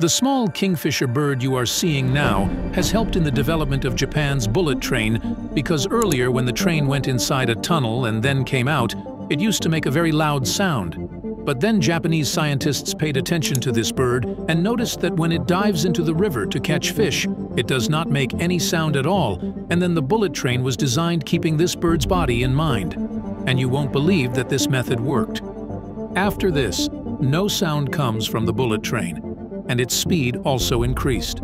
The small kingfisher bird you are seeing now has helped in the development of Japan's bullet train because earlier when the train went inside a tunnel and then came out, it used to make a very loud sound. But then Japanese scientists paid attention to this bird and noticed that when it dives into the river to catch fish, it does not make any sound at all, and then the bullet train was designed keeping this bird's body in mind. And you won't believe that this method worked. After this, no sound comes from the bullet train, and its speed also increased.